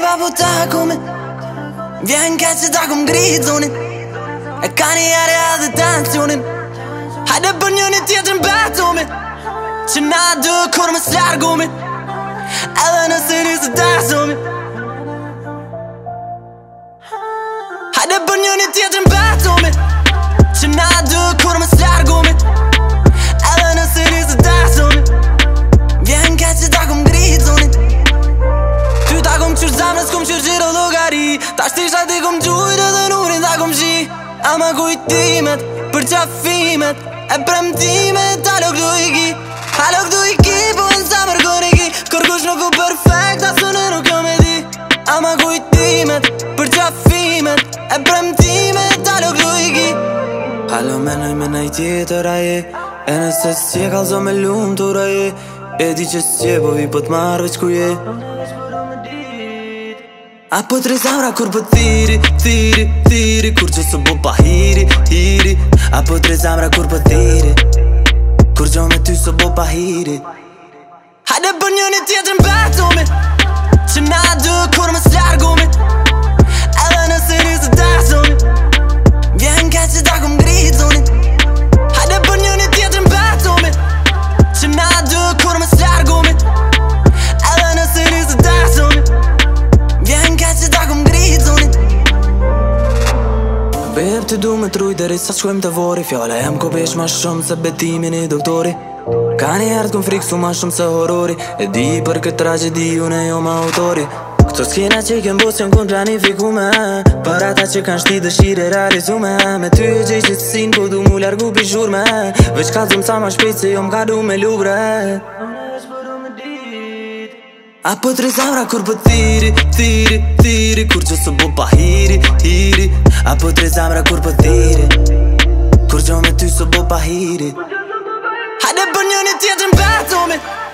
va puta come Vien Vjen kështë ta ku m'grizunin E cani i a dhe tansionin Hajde për një një tjetër në batu me Qenat dhe kur me slargu me E dhe nësë një së tasu me Hajde për një një tjetër në batu me Qenat kur me slargu me Mas kom qërë logari Ta shtë isha ti kom gjujtë dhe nurin ta kom shi Ama kujtimet, për qafimet E premtimet, alo këtu i ki Alo këtu i ki, po në sa i ki Kër kush nuk u perfekt, asë në nuk jo me di Ama kujtimet, për qafimet E premtimet, alo këtu i ki Alo menoj me naj tjetër aje E nëse s'je kalzo me lumë të raje E di që s'je, po po t'marve që ku je Apo tre zemra kur po thiri, thiri, thiri Kur që së bu pa hiri, hiri Apo tre zemra kur po thiri Kur që me ty së bu pa hiri Hajde bën një një tjetër në betu me Që na dë kur më Rep të du me truj dhe rrisat shkojmë të vori Fjale e më kopesh ma shumë se betimin i doktori Ka një herë këm frikë su ma shumë se horori E di për këtë tragedi unë e jo ma autori Këtë s'kina që i kem bësë jam këmë planifiku Për ata që kanë shti dëshirë e realizu me Me ty e gjej që të sinë po du mu ljargu pishur me Vëq ka zëmë sa ma shpejtë se jo më ka me lubre A po të rizavra kur për thiri, thiri, thiri Kur që së bo pa Sa më rrë kur për po thirë Kur qërë me ty së popa hirë Hajde për një një tjetër në batë o